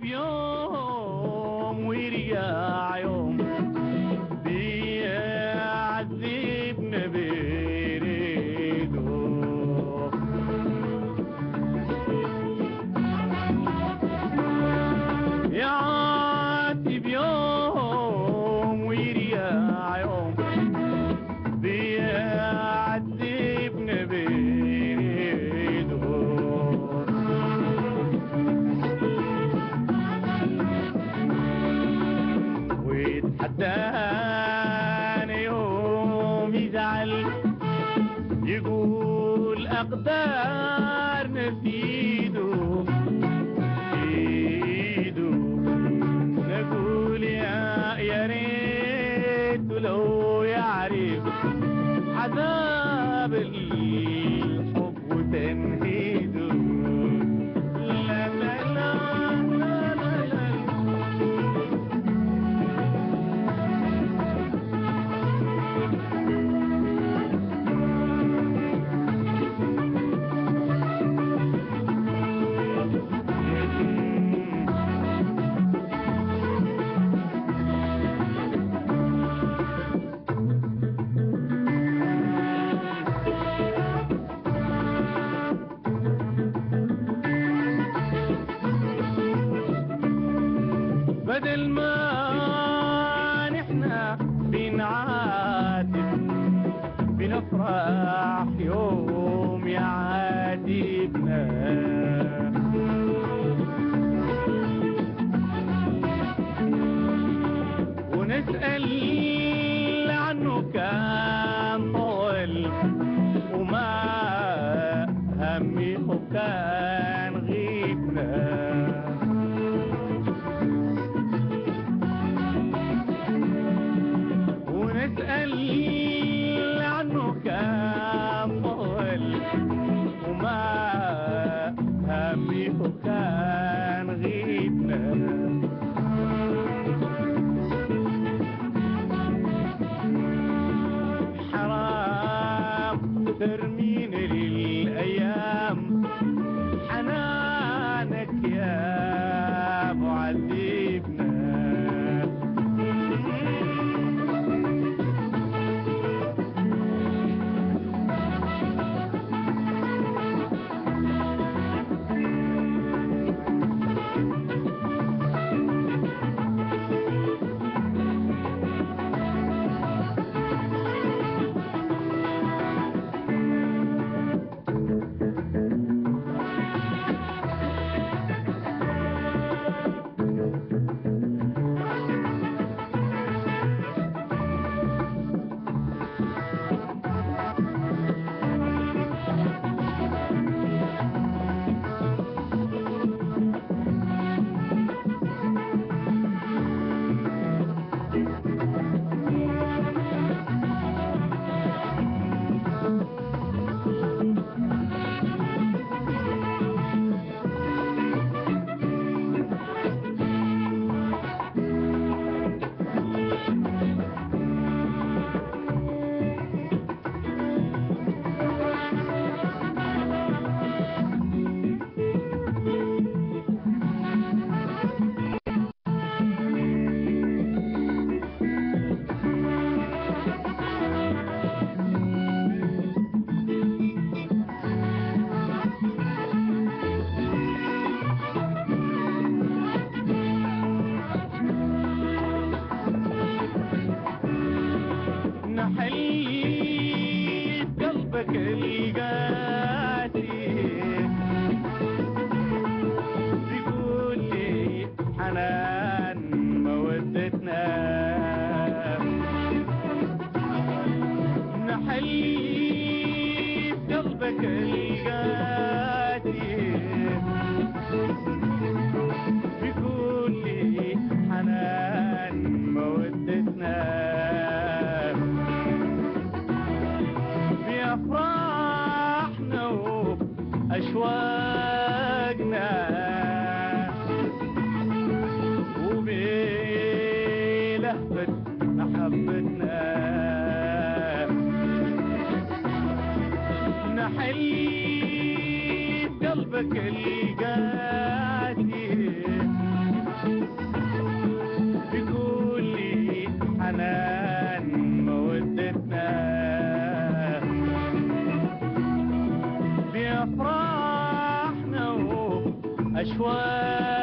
بيوم ويرجع يوم. يقول أقدار نفيدو نفيدو نقول يا يا ريت لو يعرف عذاب اللي عادي. Okay. محبت محبتنا نحل قلبك القاسي بكل حنان مودتنا بأفراحنا وأشواقنا